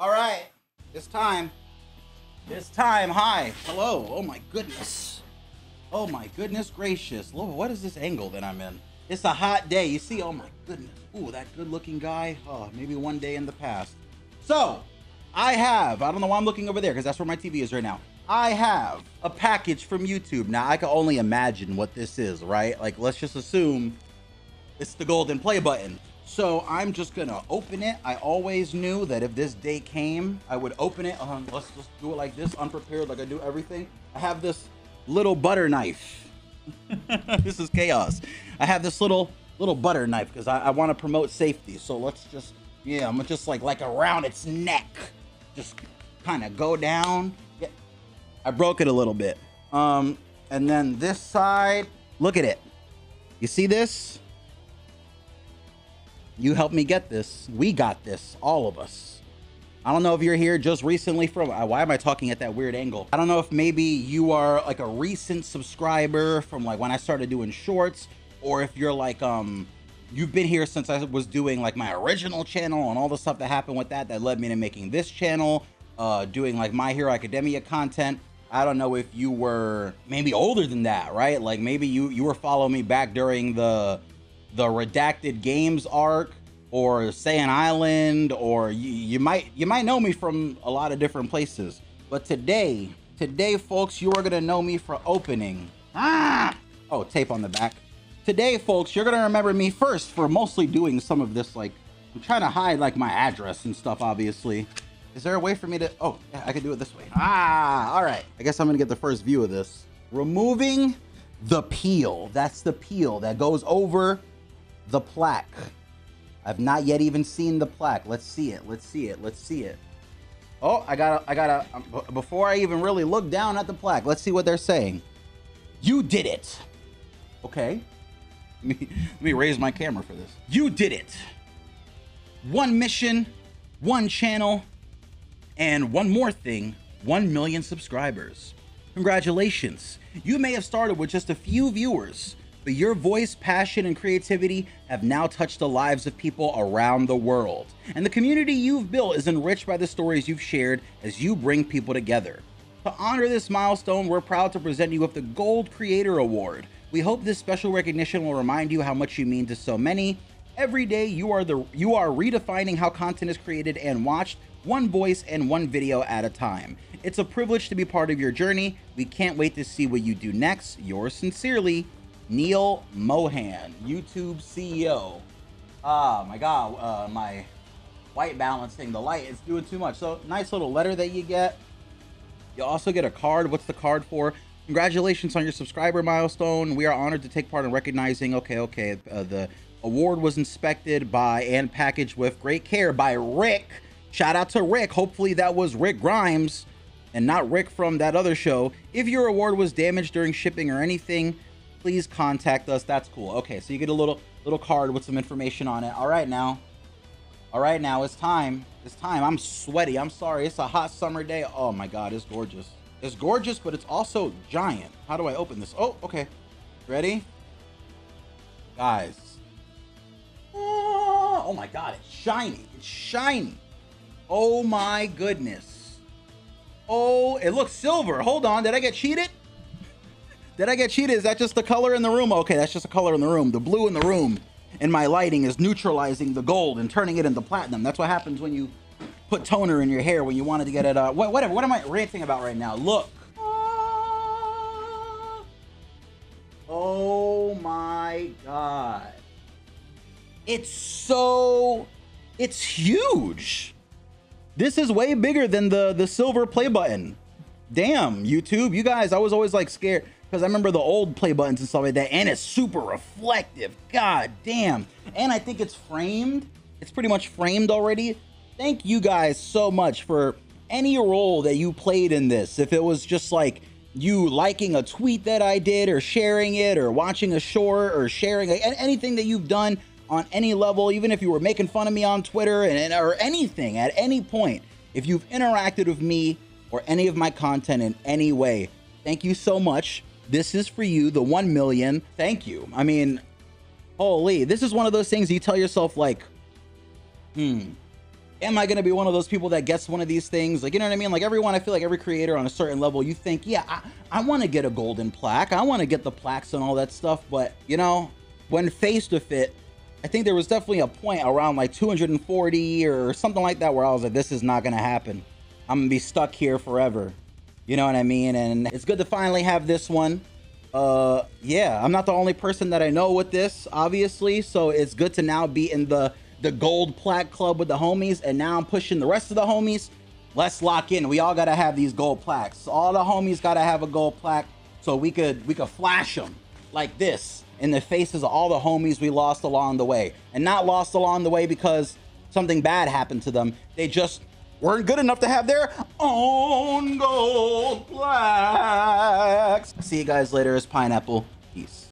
All right, it's time. It's time. Hi. Hello. Oh my goodness. Oh my goodness gracious. Lord, what is this angle that I'm in? It's a hot day. You see, oh my goodness. Ooh, that good looking guy. Oh, maybe one day in the past. So, I have, I don't know why I'm looking over there because that's where my TV is right now. I have a package from YouTube. Now, I can only imagine what this is, right? Like, let's just assume it's the golden play button. So I'm just gonna open it. I always knew that if this day came, I would open it. Um, let's just do it like this, unprepared, like I do everything. I have this little butter knife. this is chaos. I have this little little butter knife because I, I want to promote safety. So let's just, yeah, I'm just like like around its neck, just kind of go down. Yeah, I broke it a little bit. Um, and then this side, look at it. You see this? You helped me get this. We got this, all of us. I don't know if you're here just recently from. uh, Why am I talking at that weird angle? I don't know if maybe you are like a recent subscriber from like when I started doing shorts, or if you're like um you've been here since I was doing like my original channel and all the stuff that happened with that that led me to making this channel, uh, doing like My Hero Academia content. I don't know if you were maybe older than that, right? Like maybe you you were following me back during the the redacted games arc or Saiyan Island or you, you might you might know me from a lot of different places. But today, today folks, you are to know me for opening. Ah! Oh, tape on the back. Today, folks, you're to remember me first for mostly doing some of this like I'm trying to hide like my address and stuff obviously. Is there a way for me to Oh, yeah, I can do it this way. Ah, all right. I guess I'm to get the first view of this. Removing the peel. That's the peel that goes over the plaque. I've not yet even seen the plaque. Let's see it. Let's see it. Let's see it. Oh, I gotta, I gotta, um, before I even really look down at the plaque, let's see what they're saying. You did it. Okay. Let me, let me raise my camera for this. You did it. One mission, one channel, and one more thing 1 million subscribers. Congratulations. You may have started with just a few viewers, but your voice, passion, and creativity have now touched the lives of people around the world. And the community you've built is enriched by the stories you've shared as you bring people together. To honor this milestone, we're proud to present you with the Gold Creator Award. We hope this special recognition will remind you how much you mean to so many. Every day you are the you are redefining how content is created and watched, one voice and one video at a time. It's a privilege to be part of your journey. We can't wait to see what you do next. Yours sincerely, Neal Mohan, YouTube CEO. Ah, my God, uh, my white balancing the light is doing too much. So nice little letter that you get. You also get a card. What's the card for? Congratulations on your subscriber milestone. We are honored to take part in recognizing. Okay, okay. Uh, the award was inspected by and packaged with great care by Rick. Shout out to Rick. Hopefully that was Rick Grimes and not Rick from that other show. If your award was damaged during shipping or anything, please contact us. That's cool. Okay, so you get a little little card with some information on it. All right now. All right now, it's time. It's time. I'm sweaty. I'm sorry. It's a hot summer day. Oh my god, it's gorgeous. It's gorgeous, but it's also giant. How do I open this? Oh, okay. Ready? Guys. Oh, oh my god, it's shiny. It's shiny. Oh my goodness. Oh, it looks silver. Hold on. Did I get cheated? Did I get cheated? Is that just the color in the room? Okay, that's just the color in the room. The blue in the room and my lighting is neutralizing the gold and turning it into platinum. That's what happens when you put toner in your hair when you wanted to get it. Uh, wha- whatever. What am I ranting about right now? Look. Oh my god. It's so. It's huge. This is way bigger than the the silver play button. Damn, YouTube, you guys, I was always like scared because I remember the old play buttons and stuff like that, and it's super reflective. God damn. And I think it's framed. It's pretty much framed already. Thank you guys so much for any role that you played in this. If it was just like you liking a tweet that I did, or sharing it, or watching a short, or sharing anything that you've done on any level, even if you were making fun of me on Twitter and- or anything at any point, if you've interacted with me or any of my content in any way, thank you so much. This is for you, the 1 million. Thank you. I mean, holy, this is one of those things you tell yourself, like, hmm, am I going to be one of those people that gets one of these things? Like, you know what I mean? Like everyone, I feel like every creator on a certain level, you think, yeah, I, I want to get a golden plaque. I want to get the plaques and all that stuff. But, you know, when faced with it, I think there was definitely a point around like 240 or something like that where I was like, this is not going to happen. I'm going to be stuck here forever. You know what I mean? And it's good to finally have this one. Uh, yeah, I'm not the only person that I know with this, obviously. So it's good to now be in the the gold plaque club with the homies, and now I'm pushing the rest of the homies. Let's lock in. We all gotta have these gold plaques. All the homies gotta have a gold plaque so we could we could flash them like this in the faces of all the homies we lost along the way, and not lost along the way because something bad happened to them. They just weren't good enough to have their own gold plaques. See you guys later as pineapple. Peace.